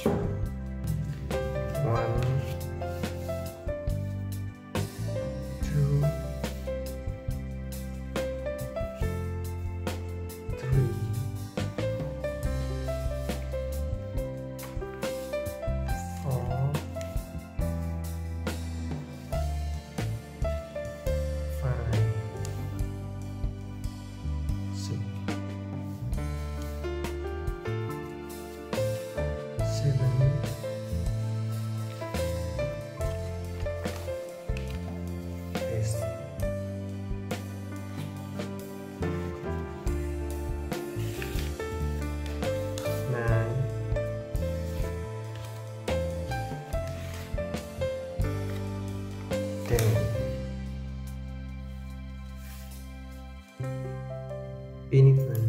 true. 对ーニ。